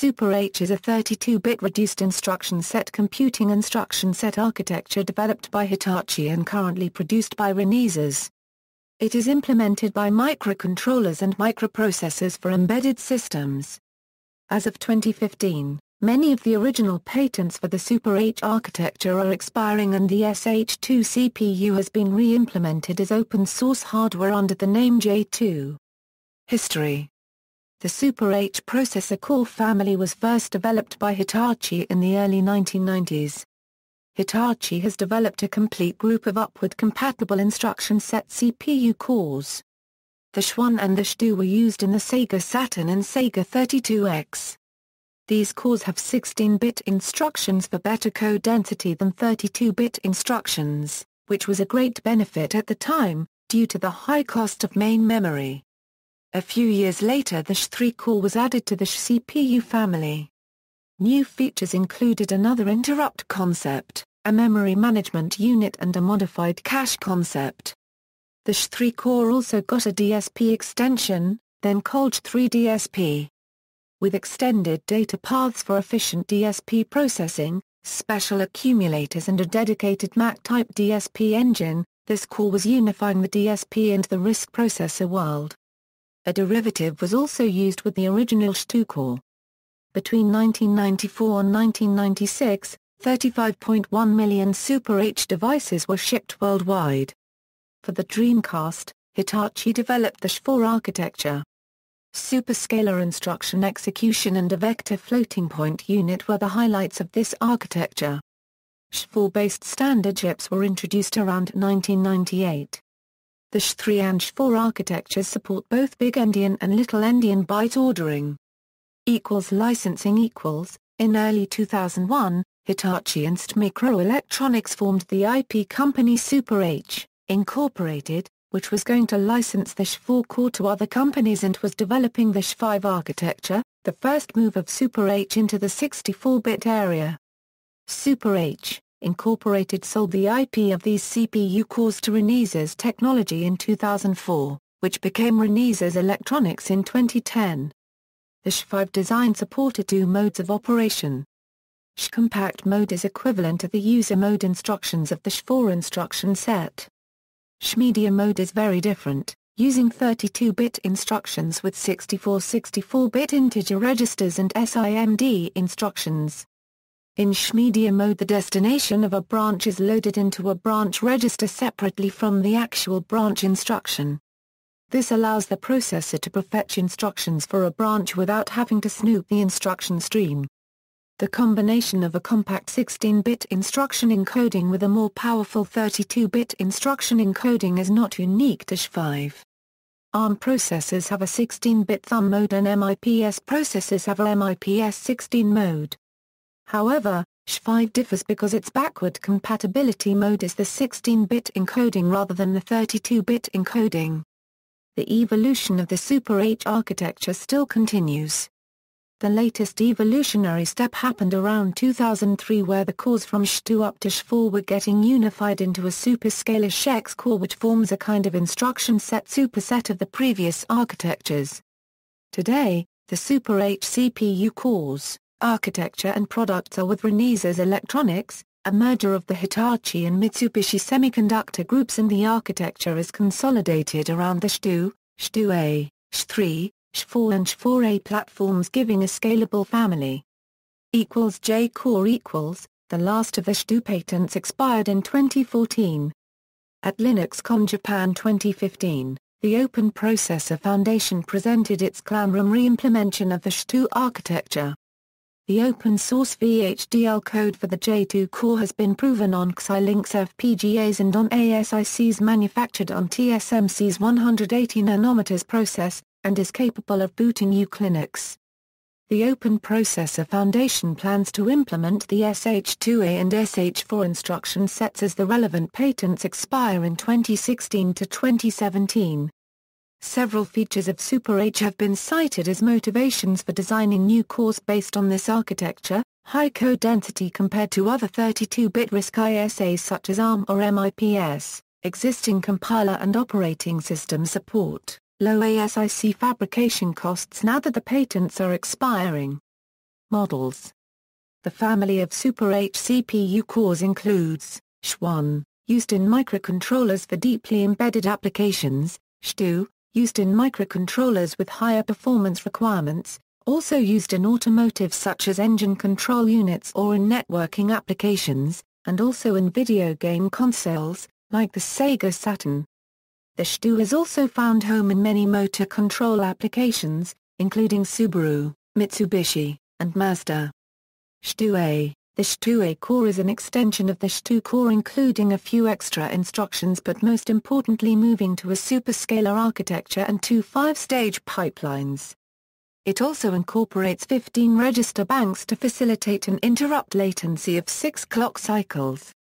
SuperH is a 32-bit reduced instruction set computing instruction set architecture developed by Hitachi and currently produced by Renesas. It is implemented by microcontrollers and microprocessors for embedded systems. As of 2015, many of the original patents for the SuperH architecture are expiring and the SH2 CPU has been re-implemented as open-source hardware under the name J2. History The SuperH processor core family was first developed by Hitachi in the early 1990s. Hitachi has developed a complete group of upward-compatible instruction set CPU cores. The SH1 and the SH2 were used in the Sega Saturn and Sega 32X. These cores have 16-bit instructions for better code density than 32-bit instructions, which was a great benefit at the time, due to the high cost of main memory. A few years later the SH3 core was added to the SH CPU family. New features included another interrupt concept, a memory management unit and a modified cache concept. The SH3 core also got a DSP extension, then called SH3 DSP. With extended data paths for efficient DSP processing, special accumulators and a dedicated MAC-type DSP engine, this core was unifying the DSP and the RISC processor world. A derivative was also used with the original SH2 core. Between 1994 and 1996, 35.1 million SuperH devices were shipped worldwide. For the Dreamcast, Hitachi developed the SH4 architecture. Superscalar instruction execution and a vector floating point unit were the highlights of this architecture. SH4-based standard chips were introduced around 1998. The SH3 and SH4 architectures support both big endian and little endian byte ordering. Equals licensing equals, in early 2001, Hitachi and STMicroelectronics formed the IP company SuperH, Incorporated, which was going to license the SH4 core to other companies and was developing the SH5 architecture, the first move of SuperH into the 64-bit area. SuperH, Incorporated sold the IP of these CPU cores to Renesas Technology in 2004, which became Renesas Electronics in 2010. The SH5 design supported two modes of operation. SH compact mode is equivalent to the user mode instructions of the SH4 instruction set. SH media mode is very different, using 32-bit instructions with 64 64-bit integer registers and SIMD instructions. In SH-media mode the destination of a branch is loaded into a branch register separately from the actual branch instruction. This allows the processor to prefetch instructions for a branch without having to snoop the instruction stream. The combination of a compact 16-bit instruction encoding with a more powerful 32-bit instruction encoding is not unique to SH5. ARM processors have a 16-bit thumb mode and MIPS processors have a MIPS 16 mode. However, SH5 differs because its backward compatibility mode is the 16-bit encoding rather than the 32-bit encoding. The evolution of the SuperH architecture still continues. The latest evolutionary step happened around 2003 where the cores from SH2 up to SH4 were getting unified into a superscalar SH-X core which forms a kind of instruction set superset of the previous architectures. Today, the SuperH CPU cores, architecture and products are with Renesas Electronics, a merger of the Hitachi and Mitsubishi Semiconductor groups and the architecture is consolidated around the SH2, SH2A, SH3, SH4 and SH4A platforms giving a scalable family. Equals J Core equals, the last of the SH2 patents expired in 2014. At LinuxCon Japan 2015, the Open Processor Foundation presented its cleanroom re-implementation of the SH2 architecture. The open-source VHDL code for the J2 core has been proven on Xilinx FPGAs and on ASICs manufactured on TSMC's 180 nanometers process, and is capable of booting Linux. The Open Processor Foundation plans to implement the SH2A and SH4 instruction sets as the relevant patents expire in 2016 to 2017. Several features of SuperH have been cited as motivations for designing new cores based on this architecture, high code density compared to other 32-bit RISC ISAs such as ARM or MIPS, existing compiler and operating system support, low ASIC fabrication costs now that the patents are expiring. Models The family of SuperH CPU cores includes SH1, used in microcontrollers for deeply embedded applications, SH2, used in microcontrollers with higher performance requirements, also used in automotive such as engine control units or in networking applications, and also in video game consoles, like the Sega Saturn. The SH2 is also found home in many motor control applications, including Subaru, Mitsubishi, and Mazda. SH2A The SH2A core is an extension of the SH2 core including a few extra instructions but most importantly moving to a superscalar architecture and two five-stage pipelines. It also incorporates 15 register banks to facilitate an interrupt latency of 6 clock cycles.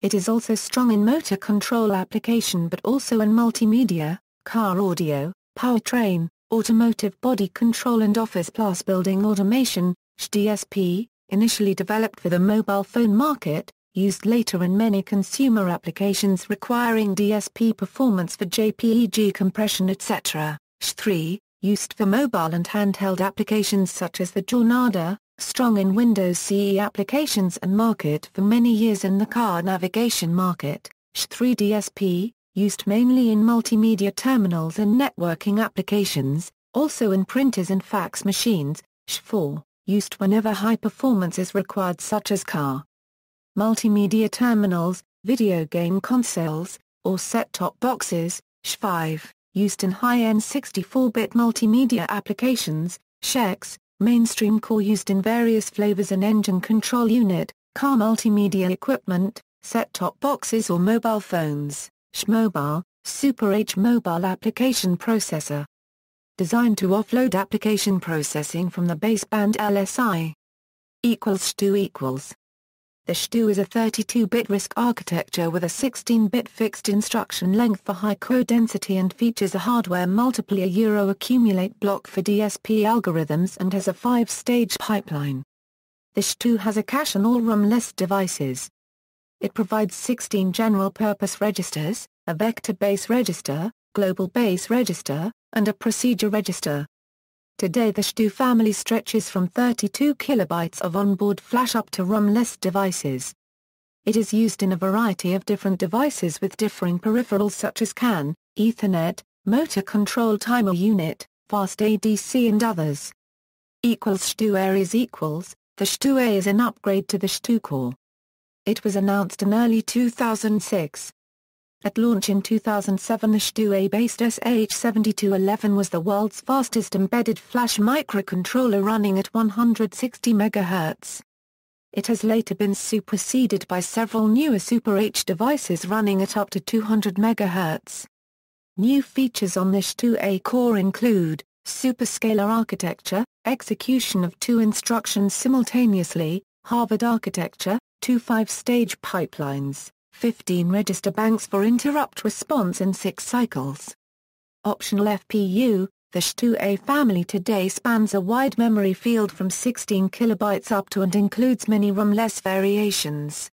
It is also strong in motor control application but also in multimedia, car audio, powertrain, automotive body control and office plus building automation, DSP, initially developed for the mobile phone market, used later in many consumer applications requiring DSP performance for JPEG compression etc. SH3, used for mobile and handheld applications such as the Jornada, strong in Windows CE applications and market for many years in the car navigation market. SH3 DSP, used mainly in multimedia terminals and networking applications, also in printers and fax machines. SH4, used whenever high performance is required such as car multimedia terminals, video game consoles, or set-top boxes. SH5, used in high-end 64-bit multimedia applications. SH-X, mainstream core used in various flavors and engine control unit, car multimedia equipment, set-top boxes or mobile phones, SH-Mobile, Super H mobile application processor. Designed to offload application processing from the baseband LSI. Equals SH2 equals. The SH2 is a 32-bit RISC architecture with a 16-bit fixed instruction length for high code density and features a hardware multiplier Euro accumulate block for DSP algorithms and has a five-stage pipeline. The SH2 has a cache on all ROM-less devices. It provides 16 general-purpose registers, a vector base register, global base register, and a procedure register. Today the SH2 family stretches from 32 kilobytes of onboard flash up to ROM-less devices. It is used in a variety of different devices with differing peripherals such as CAN, Ethernet, motor control timer unit, fast ADC and others. Equals SH2A equals, the SH2A is an upgrade to the SH2 core. It was announced in early 2006. At launch in 2007 the SH2A-based SH7211 was the world's fastest embedded flash microcontroller running at 160 MHz. It has later been superseded by several newer SuperH devices running at up to 200 MHz. New features on the SH2A core include, superscalar architecture, execution of two instructions simultaneously, Harvard architecture, two five-stage pipelines, 15 register banks for interrupt response in 6 cycles. Optional FPU, the SH2A family today spans a wide memory field from 16 kilobytes up to and includes many ROM-less variations.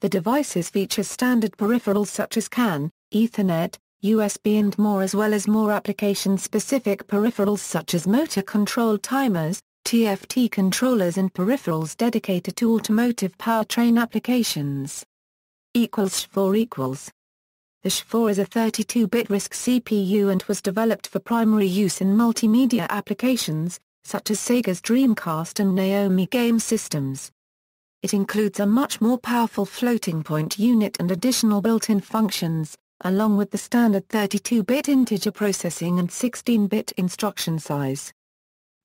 The devices feature standard peripherals such as CAN, Ethernet, USB and more as well as more application-specific peripherals such as motor control timers, TFT controllers and peripherals dedicated to automotive powertrain applications equals SH4 equals. The SH4 is a 32-bit RISC CPU and was developed for primary use in multimedia applications, such as Sega's Dreamcast and Naomi game systems. It includes a much more powerful floating point unit and additional built-in functions, along with the standard 32-bit integer processing and 16-bit instruction size.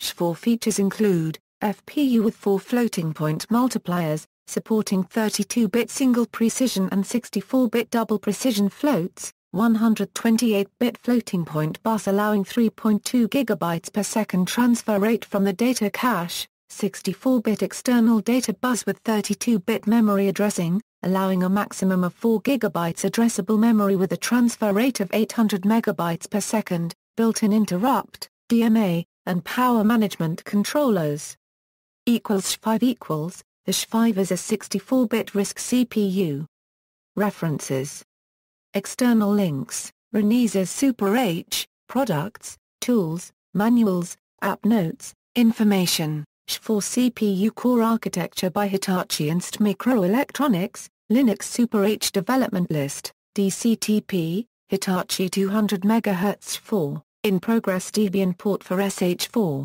SH4 features include, FPU with four floating point multipliers, supporting 32-bit single precision and 64-bit double precision floats, 128-bit floating point bus allowing 3.2 GB per second transfer rate from the data cache, 64-bit external data bus with 32-bit memory addressing, allowing a maximum of 4 GB addressable memory with a transfer rate of 800 MB per second, built-in interrupt, DMA, and power management controllers. Equals 5 equals, the SH5 is a 64-bit RISC CPU. References External links, Renesas SuperH, products, tools, manuals, app notes, information SH4 CPU core architecture by Hitachi and STMicroelectronics, Linux SuperH development list, DCTP, Hitachi 200 MHz 4, in progress Debian port for SH4.